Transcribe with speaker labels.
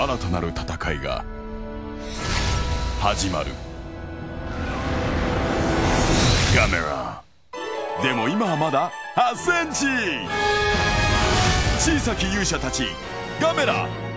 Speaker 1: 新たなる戦いが始まる。ガメラ。でも今はまだ8センチ。小さき勇者たちガメラ。